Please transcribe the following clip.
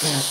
Mm-hmm.